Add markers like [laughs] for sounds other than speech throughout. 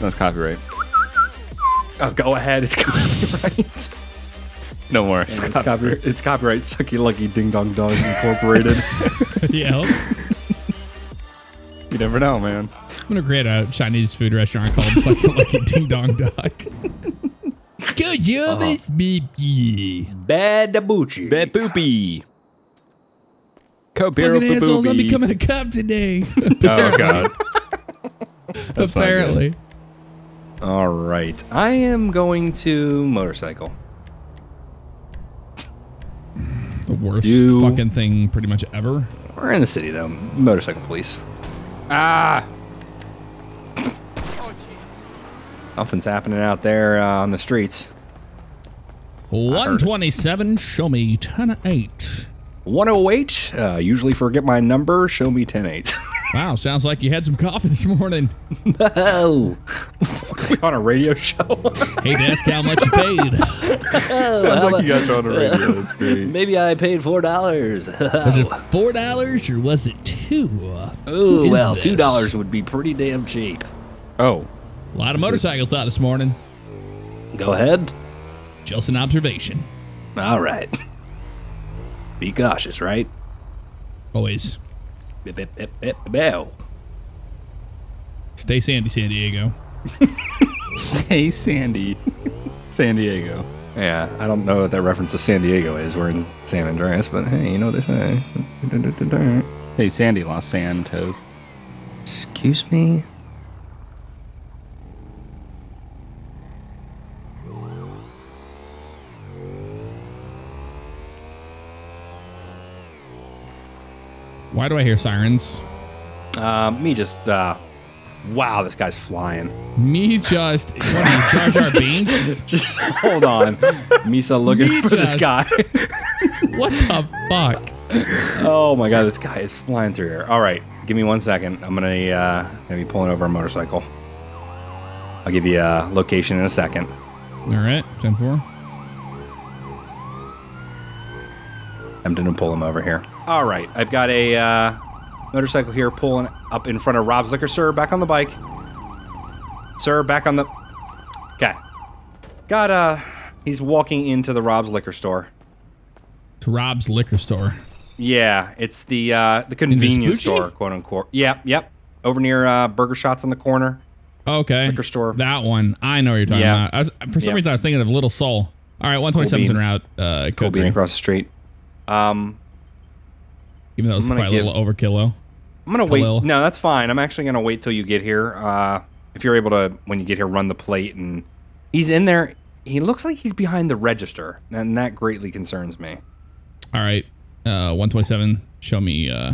That's copyright. Oh, go ahead. It's [laughs] copyright. No more. It's it's, copyright. copyright. it's copyright. Sucky Lucky Ding Dong Dog Incorporated. [laughs] [laughs] yeah. You never know, man. I'm gonna create a Chinese food restaurant called Sucky Lucky Ding Dong Dog. Good job, uh-huh. it's baby. Bad Dabuchi. Bad boopy. Copyright Fucking assholes, I'm becoming a cop today. [laughs] Oh god. [laughs] Apparently. All right. I am going to motorcycle. The worst You- fucking thing pretty much ever. We're in the city though. Motorcycle police. Ah. Nothing's happening out there uh, on the streets. 127, show me 10 8. 108. Uh, usually forget my number. Show me 10-8. [laughs] Wow, sounds like you had some coffee this morning. No. [laughs] on a radio show? [laughs] Hey, ask how much you paid. Sounds like you guys are on the radio. That's great. Maybe I paid four dollars. Was it four dollars or was it two? Ooh, is well, this? two dollars would be pretty damn cheap. Oh. A lot of motorcycles out this morning. Go ahead. Just an observation. All right. Be cautious, right? Always. Bip, bip, bip, bip, bow. Stay sandy, San Diego. [laughs] Stay Sandy. San Diego. Yeah, I don't know what that reference to San Diego is. We're in San Andreas, but hey, you know what they say. Hey, Sandy Los Santos. Excuse me. Why do I hear sirens? Uh, me just. Uh, wow, this guy's flying. Me just. What are you, Jar Jar [laughs] Binks? Just hold on, Misa looking Me for this guy. [laughs] What the fuck? oh my god, this guy is flying through here. All right, give me one second. I'm gonna uh, gonna be pulling over a motorcycle. I'll give you a location in a second. All right, 10 4. I'm gonna pull him over here. All right, I've got a uh, motorcycle here pulling up in front of Rob's Liquor. Sir, back on the bike. Sir, back on the. Okay. Got uh, he's walking into the Rob's Liquor store. To Rob's liquor store. Yeah, it's the uh, the convenience Vespucci? store, quote unquote. Yep, yep. Over near uh, Burger Shots on the corner. Okay. Liquor store. That one. I know what you're talking Yeah. about. I was, for some Yeah. reason, I was thinking of Little Seoul. All right, 127's Cool en route. Uh, Cool being across the street. Um, Even though it's probably a little overkill, though. I'm gonna Khalil. wait. No, that's fine. I'm actually gonna wait till you get here. Uh, if you're able to, when you get here, run the plate, and he's in there. He looks like he's behind the register, and that greatly concerns me. All right. Uh, 127. Show me uh,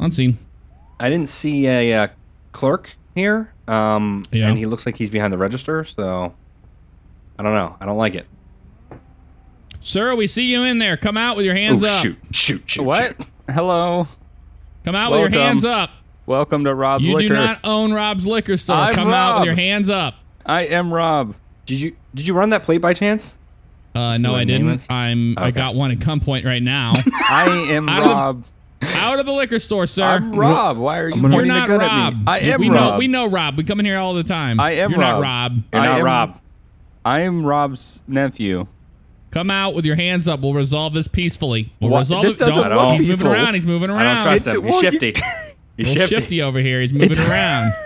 on scene. I didn't see a uh, clerk here, um, Yeah. and he looks like he's behind the register. So I don't know. I don't like it. Sir, we see you in there. Come out with your hands Ooh, up. Shoot! Shoot! Shoot! What? shoot. Hello. Come out with your hands up. Welcome to Rob's You Liquor. do not own Rob's liquor store. I'm Come out with your hands up. I am Rob. Did you Did you run that plate by chance? Uh, no, I didn't. I'm. I got one at gunpoint right now. [laughs] I am [laughs] Out of the- Rob. out of the liquor store, sir. I'm Rob. Why are you gonna- You're not Rob. at me? I am we Rob. Know, we know Rob. We come in here all the time. I am You're not Rob. Rob. You're I not am- Rob. I am Rob's nephew. Come out with your hands up. We'll resolve this peacefully. We'll What? resolve This it. doesn't Don't. look He's moving around. He's moving I around. don't trust It- him. He's you- shifty. [laughs] He's shifty. shifty over here. He's moving around. [laughs]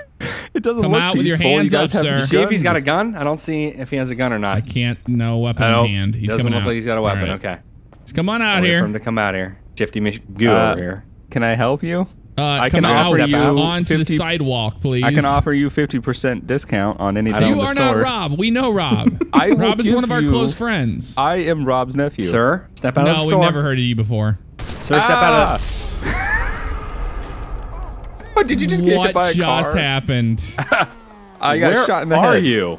It doesn't Come look out with your peaceful. hands you guys up, have sir. See if he's got a gun. I don't see if he has a gun or not. I can't. No weapon I don't- in hand. He's doesn't coming look out. like he's got a weapon. All right. Okay. Just come on out I'll wait here. for him to come out here. Shifty Mich- goo Uh, over here. Can I help you? Uh, I can offer you onto the 50 sidewalk, please. I can offer you 50% discount on anything don't- in You the are store. not Rob. We know Rob. [laughs] I Rob is one of our you- close friends. I am Rob's nephew. Sir, step out of the store. no, we've never heard of you before. Sir, step out of. [laughs] What, did you just get hit what by a just car? happened? [laughs] I got Where shot in the are head. you?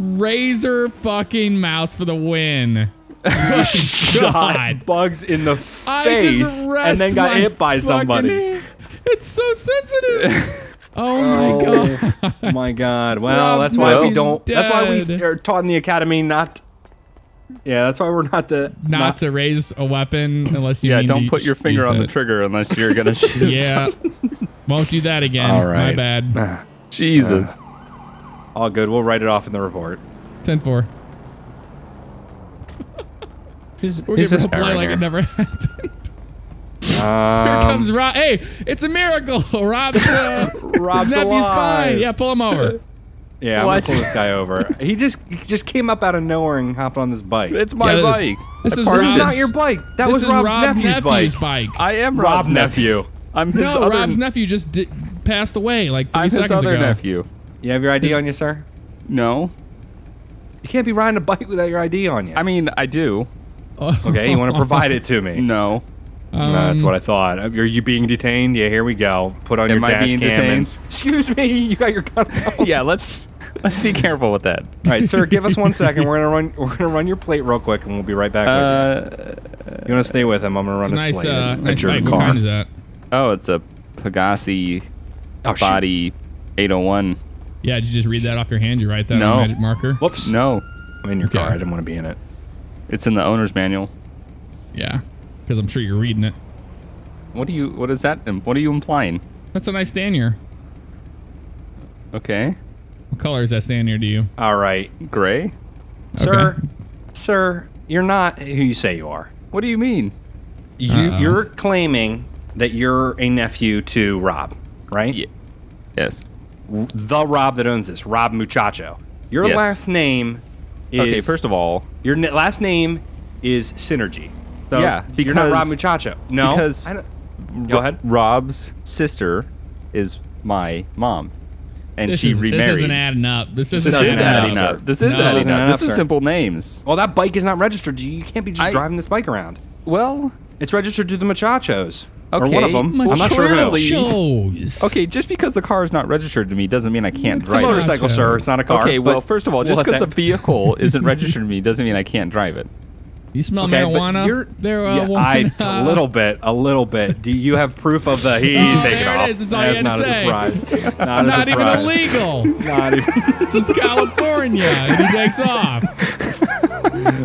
Razer fucking mouse for the win. God. bugs in the face, I just and then got hit by somebody. hand. It's so sensitive. [laughs] oh my oh, god. Oh my god! [laughs] Well, Rob's that's why we don't. That's why we are taught in the academy not Yeah, that's why we're not to not, to raise a weapon unless you Yeah, need don't to put your finger on the trigger unless you're gonna [laughs] shoot. Yeah. Won't do that again. All My bad. Ah, Jesus. Uh, all good. We'll write it off in the report. 10 4. Who's, We're who's giving this play like it never happened. Here Um, comes Rob. Hey, it's a miracle. [laughs] Rob's, uh, [laughs] Rob's his nephew's alive. fine. Yeah, pull him over. Yeah, I'm gonna pull this guy over. He just he just came up out of nowhere and hopped on this bike. It's my Yeah, bike. this I is parked this is not your bike. That this was is Rob's, Rob's nephew's, nephew's bike. bike. I am Rob's Rob's nephew. I'm his no, other. Rob's nephew just di- passed away like 3 I'm his seconds other ago. nephew. You have your ID on you, sir? No, You can't be riding a bike without your ID on you. I mean I do. [laughs] okay, you want to provide it to me? No. No, that's what I thought. Are you being detained? Yeah, here we go. Put on your I dash cam. and- Excuse me, you got your gun. out. [laughs] Yeah, let's let's be careful with that. All right, sir. Give us one second. We're gonna run. [laughs] We're gonna run your plate real quick, and we'll be right back. with Uh, you. you want to stay with him? I'm gonna run It's his nice, plate. uh, at nice your bike. car. What kind is that? oh, it's a Pegasi Oh, shoot. body 801. Yeah, did you just read that off your hand? You write that No. on a magic marker? Whoops. No, I'm in your Okay. car. I didn't want to be in it. it's in the owner's manual. Yeah, because I'm sure you're reading it. What do you? What is that? And what are you implying? That's a nice Stanier. Okay, What color is that Stanier to you? All right, gray. sir. Okay. Sir, you're not who you say you are. What do you mean? You, Uh-oh. you're claiming that you're a nephew to Rob, right? Yeah. Yes. The Rob that owns this, Rob Muchacho. Your Yes. last name is Okay. First of all, your last name is Synergy. So Yeah, you're not Rob because- Muchacho. No, because- I don't- go ahead. Rob's sister is my mom, and This, she is, remarried. this isn't adding up. This isn't This doesn't adding adding up. up. This is No. adding up. This is simple names. Well, that bike is not registered. to You You can't be just I- driving this bike around. Well, It's registered to the Muchachos. Or Okay, one of them. I'm not sure who. Maturely- Shows. okay, just because the car is not registered to me doesn't mean I can't drive it. It's a drive it. motorcycle, sir. It's not a car. Okay, well, first of all, just because the vehicle isn't registered to me doesn't mean I can't drive it. You smell Okay, marijuana? you're- there, uh, yeah, woman? I, [laughs] a little bit, a little bit. Do you have proof of the [laughs] he's Oh, taking it off? is. That's all you had to not say. a surprise. [laughs] Not, a Not even illegal. Not even. This is California, and he takes off.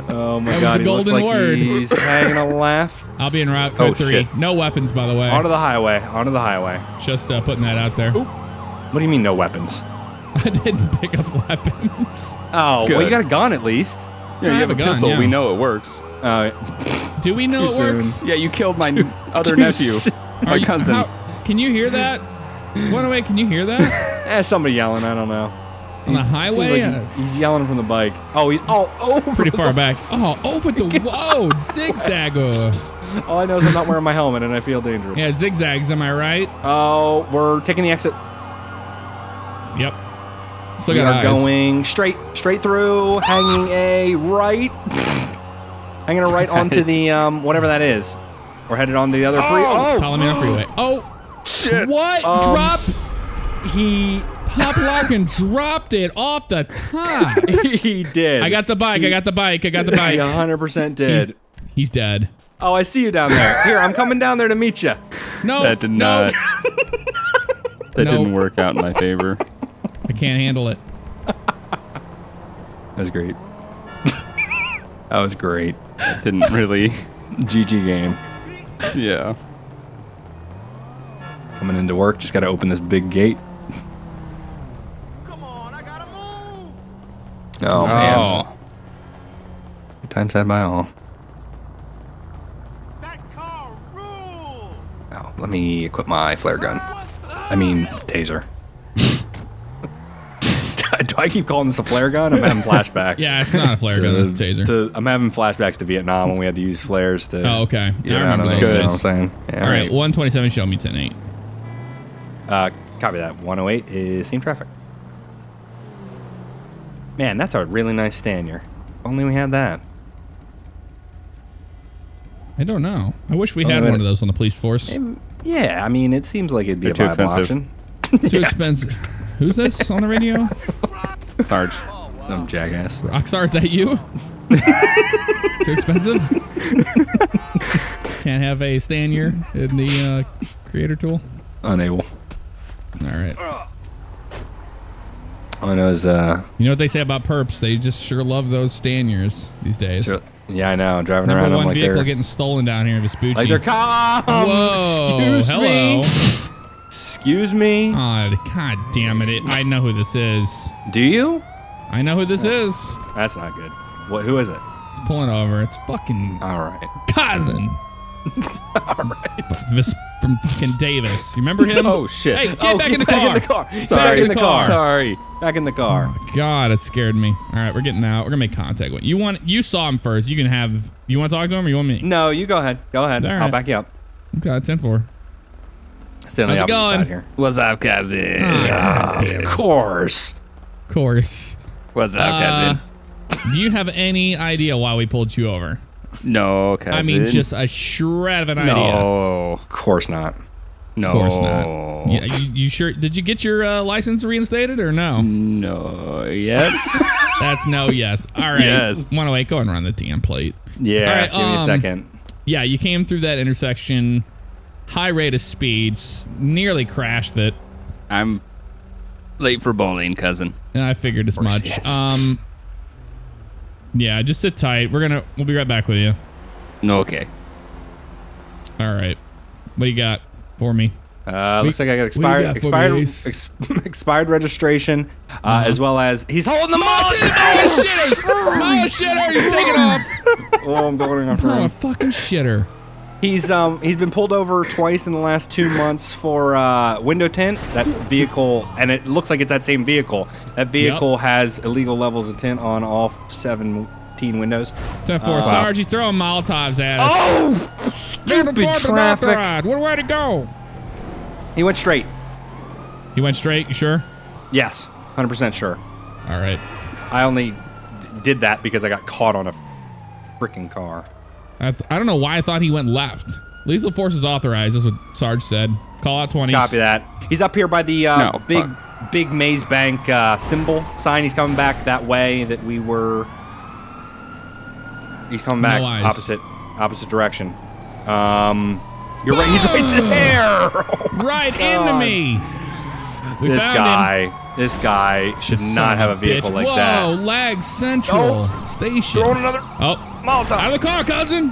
Oh my was god, the he looks golden like word. he's hanging a left. I'll be in route Oh, code three. shit. No weapons, by the way. Onto the highway. Onto the highway. Just uh, putting that out there. What do you mean no weapons? I didn't pick up weapons. Oh, well, you got a gun at least. Yeah, I you have a gun, pistol. yeah. We know it works. Uh, Do we know it works? Yeah, you killed my [laughs] other nephew, soon. Are my you- cousin. how- can you hear that? One away, can you hear that [laughs] eh, somebody yelling. I don't know. on the Seems highway? like Uh, he- he's yelling from the bike. Oh, he's all [laughs] over. pretty the- far back. Oh, over the road, zigzagger. All I know is I'm not wearing my helmet and I feel dangerous. Yeah, zigzags. Am I right? Oh, we're taking the exit. Yep. Still we got are eyes. going straight, straight through, hanging a right, hanging a right [laughs] onto the um, whatever that is. We're headed on the other free. Oh, Palomino Freeway. Oh, Shit. what? Um, Drop. he Pop [laughs] and dropped it off the top. [laughs] he did. I got the bike. I got the bike. I got the He bike. 100 percent did. He's dead. Oh, I see you down there. Here, I'm coming down there to meet you. No, That did no, not. That No. didn't work out in my favor. I can't handle it. That was great. [laughs] that was great. Didn't really. [laughs] GG game. Yeah. Coming into work, just got to open this big gate. Come on, I gotta move. Oh, oh. man. Oh. Good times had by all. That car rules. Oh, let me equip my flare gun. I mean, taser. [laughs] Do I keep calling this a flare gun? I'm having [laughs] flashbacks. Yeah, it's not a flare gun. That's a taser. To- I'm having flashbacks to Vietnam when we had to use flares to. Oh, okay. get I remember those things, you know days. what I'm saying? Yeah, All right, 127. Show me 10 8. Uh, copy that. 108 is same traffic. Man, that's a really nice Stanier. If Only we had that. I don't know. I wish we had one of those on the police force. Yeah, I mean, it seems like it'd be They're a too viable expensive. option. Too [laughs] expensive. Who's this on the radio? Sarge. Some jackass. Rockstar, is that you? [laughs] Too expensive? Can't have a Stanier in the uh, creator tool? Unable. All right. I know is, uh, You know what they say about perps? They just sure love those Staniers these days. sure- yeah, I know. Driving Number around them one like vehicle they're getting stolen down here in Vespucci. like they're calm. Whoa, Excuse hello. me. Excuse me. God, God damn it. it! I know who this is. Do you? I know who this is. That's not good. What? Who is it? It's pulling over. It's fucking All right. cousin. [laughs] All right. This from fucking Davis. You remember him? Oh shit. Hey, get Oh, back get in the back car. in the car. sorry. Back in the car. Sorry. Back in the car. God, it scared me. All right, we're getting out. We're gonna make contact. with You want? You saw him first. You can have. You want to talk to him, or you want me? No, you go ahead. Go ahead. All I'll back you up. Okay, ten four. Stay on How's it opposite going? side here. What's up, cousin? God damn. Of course. Of course. What's up, Uh, cousin? do you have any idea why we pulled you over? No, cousin. I mean, just a shred of an idea. no, Of course not. no. Of course not. Yeah, you, you sure? Did you get your uh, license reinstated or no? No. Yes. [laughs] That's no. Yes. All right. Yes. One away. Go and run the damn plate. Yeah. All right, give me a um, second. Yeah, you came through that intersection, high rate of speeds, nearly crashed it. I'm late for bowling, cousin. And I figured as much. he is. Um. Yeah, just sit tight. We're gonna. We'll be right back with you. No, okay. All right. What do you got for me? Uh, looks like I got expired got expired ex, [laughs] expired registration, uh, as well as he's holding the Oh shit! mullet. Mile shitters! Mile shitter! He's taking off! [laughs] Oh, I'm going after Oh, a fucking shitter. He's um he's been pulled over twice in the last two months for uh, window tint. That vehicle, and it looks like it's that same vehicle. That vehicle has illegal levels of tint on all 17 windows. Ten four. Sarge, he's throwing Molotovs at us. Oh, stupid traffic! Where way to go? He went straight. He went straight. You sure? Yes, 100% sure. All right. I only d- did that because I got caught on a freaking car. I, th- I don't know why I thought he went left. Lethal force is authorized. That's what Sarge said. Call out 20s. Copy that. He's up here by the uh, No, big, fuck. big Maze Bank uh, symbol sign. He's coming back that way that we were. He's coming back No opposite, opposite direction. Um, you're right. He's right [gasps] there. [laughs] Oh, Right God. into me. We this found him. guy, this guy should Son not have a vehicle bitch. like Whoa, that. lag central Oh. station. Throwing another Oh, Molotov. out of the car, cousin.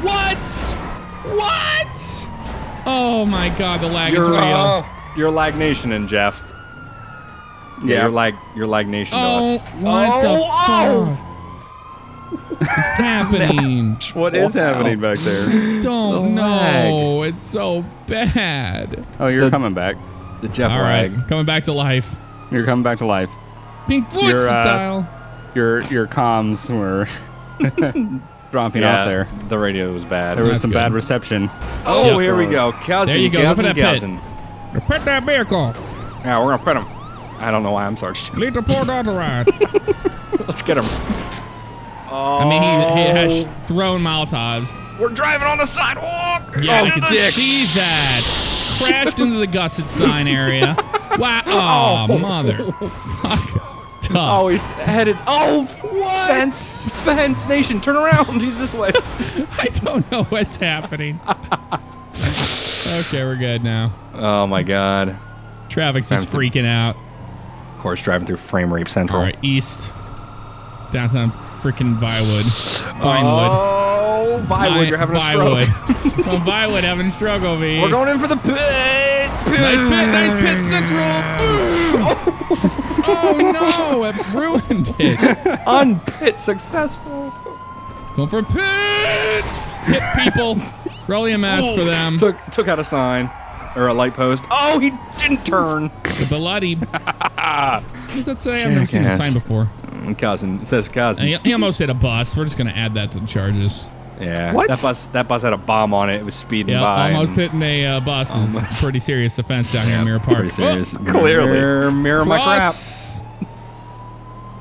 What? What? Oh my God, the lag is You're, real. uh, you're Lag Nation and Jeff. Yeah, Yeah. you're Lag, you're Lag Nation oh, to us. what oh, the fuck? is happening? [laughs] What is happening back there? Don't The know. It's so bad. Oh, you're The- coming back. The Jeff All right, Lag. coming back to life. You're coming back to life. Pink Floyd You're, uh, style. Your your comms were [laughs] dropping out there. the radio was bad. There was That's some good. bad reception. Oh, Yep. here we go. Cousin, There you go. Go for cousin, that pit. cousin. Put that vehicle. Yeah, we're gonna pet him. I don't know why I'm Sarge. too. Lead the poor out to ride. [laughs] Let's get him. Oh. I mean, he, he oh. has thrown Molotovs. We're driving on the sidewalk. Yeah, oh, I can the see that. Crashed into the gusset sign area. [laughs] Wow. Oh, mother. Fuck. [laughs] Oh, he's headed. Oh, What? fence, fence nation. Turn around. He's this way. [laughs] I don't know what's happening. okay, we're good now. oh my God. Traffic's just freaking out. Of course, driving through Frame Rape Central. All right, east. Downtown freaking Vinewood. Vinewood. Oh, Vinewood, you're having a Vinewood. stroke. [laughs] oh, Vinewood having a stroke over here. We're going in for the pit. Nice pit, nice pit central. oh Oh, no, [laughs] it ruined it. [laughs] Unpit successful. Going for a pit. Hit people. Roll EMS for them. Took took out a sign or a light post. Oh, he didn't turn. The bloody. [laughs] What does that say? I've never seen that sign before. Cousin. It says cousin. He, he almost hit a bus. We're just gonna add that to the charges. Yeah. What? That bus that bus had a bomb on it. It was speeding Yeah, by. almost hitting a uh, bus is pretty serious offense down here in Mirror Park. Pretty serious. Oh, clearly. Mirror, mirror my crap.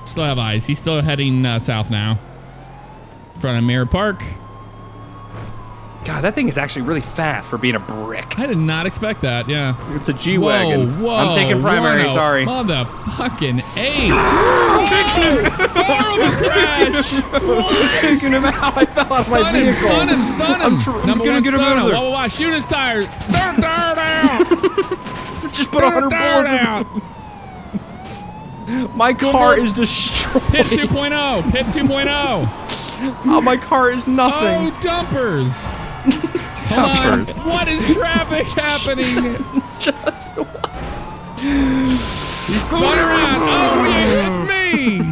Still have eyes. He's still heading uh, south now. In front of Mirror Park. God, that thing is actually really fast for being a brick. I did not expect that. Yeah. It's a G wagon. Whoa, whoa. I'm taking primary, 1-0. sorry. Motherfucking eight. [laughs] Whoa, horrible crash. What? [laughs] Taking him out. I fell out of my Stun him, vehicle. stun him, stun him. I'm Number gonna one, get him stun out him. of there. Whoa, whoa, whoa. Shoot his tires. Turn, turn down. Just put a hundred bullets in. down. [laughs] My car is destroyed. Pit 2.0. Pit 2.0. Oh, my car is nothing. Oh, dumpers. [laughs] Hold on. What is traffic happening? [laughs] Just He spun around. Oh, you hit me.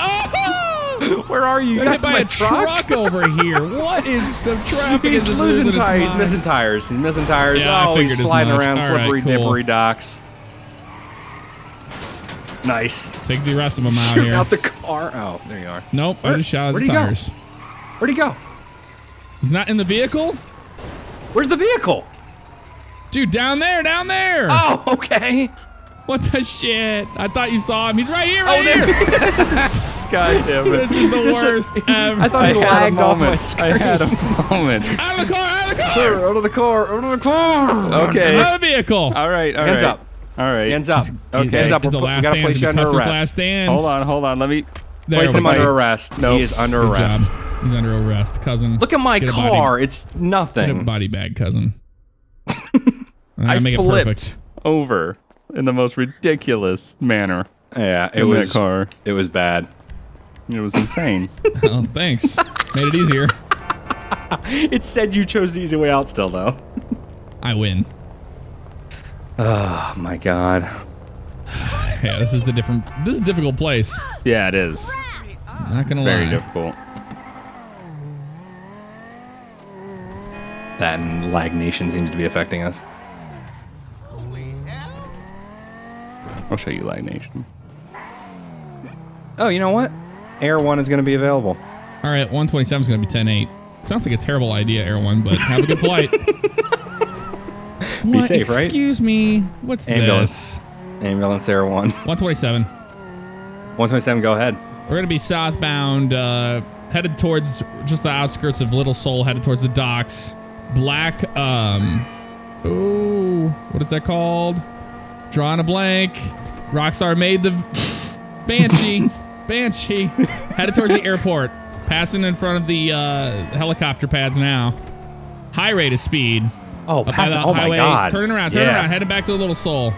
Oh! where are you? You Got got hit by a truck? over here. What is the traffic? He's is losing tires. He's missing tires. He's missing tires. Yeah, I oh, he's sliding around All right, slippery, cool. dippery docks. Nice. Take the rest of them out Shoot here. out the car. Oh, there you are. Nope, I Where- just shot at the he go? tires. Where'd he go? He's not in the vehicle? Where's the vehicle? Dude, down there, down there. Oh, okay. What the shit? I thought you saw him. He's right here, oh, right Oh, there here. [laughs] God damn it. This is the worst [laughs] ever. I thought he I had a my moment. I had a moment. [laughs] out of the car, out of the car. Sir, out of the car, out of the car. Okay. Out of the vehicle. All right. All right. Hands up. All right. Hands up. Okay. Hands up. We're put- we last gotta stand. place Is you under arrest. last stand? Hold on. Hold on. Let me. There Place him under arrest. Nope. He is under Good arrest. job. He's under arrest, cousin. Look at my Get a body- car. It's Get a nothing. body bag, cousin. [laughs] I I make it flipped perfect. over in the most ridiculous manner Yeah, it in was. that car. It was bad. It was insane. [laughs] Oh, thanks. Made it easier. [laughs] It said you chose the easy way out. Still though. I win. Oh my god. [sighs] Yeah, this is a different. This is a difficult place. yeah, it is. Not gonna Very lie. difficult. That and lag nation seems to be affecting us. I'll show you Light Nation. Oh, you know what? Air One is going to be available. All right, 127 is gonna be 10-8. Sounds like a terrible idea, Air One, but have a good flight. [laughs] Be safe, right? Excuse me. What's Ambulance. this? Ambulance Air One. [laughs] 127. 127. Go ahead. We're gonna be southbound, uh, headed towards just the outskirts of Little Seoul, headed towards the docks. Black, um, ooh, what is that called? Drawing a blank. Rockstar made the Banshee. [laughs] Banshee. Headed towards the airport. Passing in front of the uh, helicopter pads now. High rate of speed. Oh, pass- oh my highway. god. Turning around, turning Yeah. around, headed back to the Little Seoul.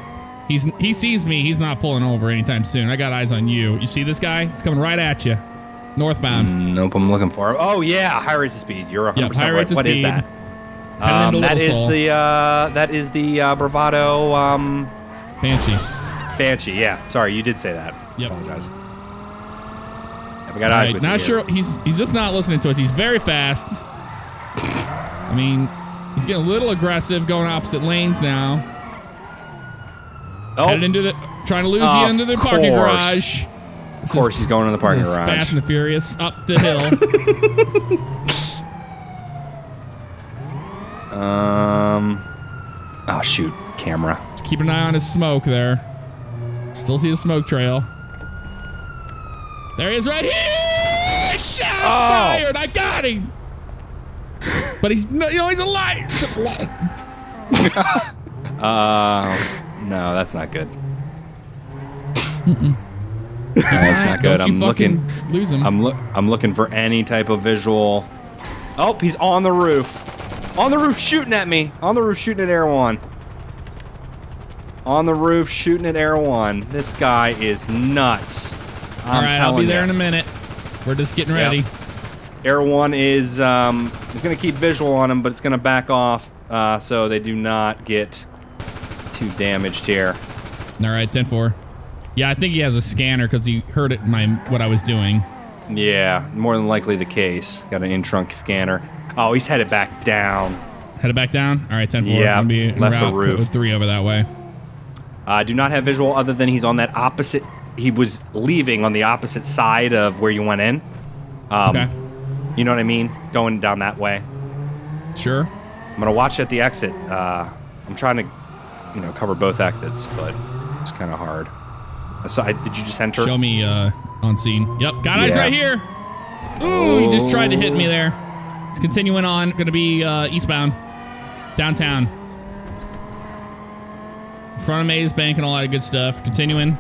He's he sees me. He's not pulling over anytime soon. I got eyes on you. You see this guy? He's coming right at you. Northbound. Nope, I'm looking for. him. Oh yeah, high rates of speed. You're 100 Yep, high right. rates of What is speed. that? Um, that is the uh, that is the uh, bravado um, Banshee. banshee. Yeah, sorry, you did say that. Yep. Apologize. Yeah, we got All eyes right, with not here. sure. He's he's just not listening to us. He's very fast. I mean, he's getting a little aggressive, going opposite lanes now. Oh, Headed into the, trying to lose Of you into the parking course. garage. of course he's going in the parking This is garage. Fast and the Furious up the hill. [laughs] Um. Oh shoot, camera. Just keep an eye on his smoke there. Still see the smoke trail. There he is right here! Shots Oh. fired! I got him! But he's, no, you know, he's alive! [laughs] Uh, no, that's not good. No, that's not [laughs] good. Don't I'm fucking looking. lose him. I'm look. I'm looking for any type of visual. Oh, he's on the roof. On the roof, shooting at me. On the roof, shooting at Air One. On the roof, shooting at Air One. This guy is nuts. I'm All right, I'll be there ya. in a minute. We're just getting Yep. ready. Air One is um, is going to keep visual on him, but it's going to back off uh, so they do not get too damaged here. All right, 10-4. Yeah, I think he has a scanner because he heard it in my what I was doing. Yeah, more than likely the case. Got an in-trunk scanner. Oh, he's headed back down. Headed back down. All right, 10-4. Yeah, I'm gonna be left the roof. three over that way. I do not have visual other than he's on that opposite. He was leaving on the opposite side of where you went in. Um, Okay. You know what I mean? Going down that way. Sure. I'm gonna watch at the exit. Uh, I'm trying to, you know, cover both exits, but it's kind of hard. Aside, did you just enter? Show me uh, on scene. Yep, got eyes Yeah. right here. Ooh, he just tried to hit me there. It's continuing on. Gonna be uh, eastbound, downtown, in front of Maze Bank and all that good stuff. Continuing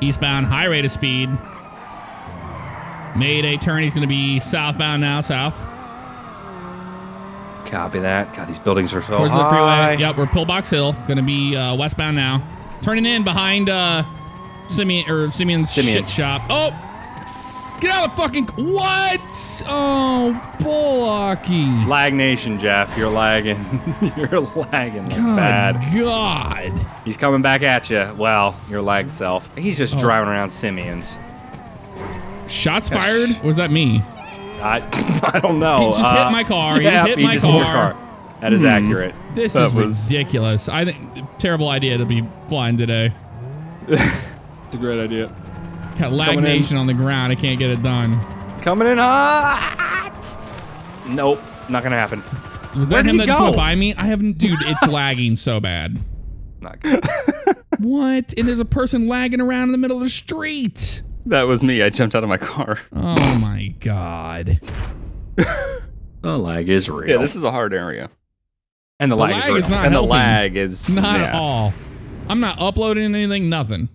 eastbound, high rate of speed. Made a turn. He's gonna be southbound now, south Copy that. God, these buildings are so towards the high. freeway. Yep, we're Pillbox Hill. Gonna be uh, westbound now. Turning in behind uh, Simeon or Simeon's shit shop. Oh, get out of the fucking what? Oh, bullocky. Lag Nation, Jeff. You're lagging. [laughs] you're lagging like God, bad. God. He's coming back at you. Well, your lagged self. He's Oh. just driving around Simeons. Shots fired? Was that me? I, [laughs] I don't know. He just Uh, hit my car. He just hit he my just hit car. That is accurate. This That is was- ridiculous. I think terrible idea to be flying today. [laughs] It's a great idea. Got lag Coming in. nation on the ground. I can't get it done. Coming in hot. Nope, not gonna happen. Was Where that did him he that just went go? by me? I haven't, dude. It's [laughs] lagging so bad. Not good. [laughs] What? And there's a person lagging around in the middle of the street. That was me. I jumped out of my car. Oh my god. [laughs] the lag is real. Yeah, this is a hard area. and the, The lag, lag is real. is not and the lag is Not at all. I'm not uploading anything. Nothing.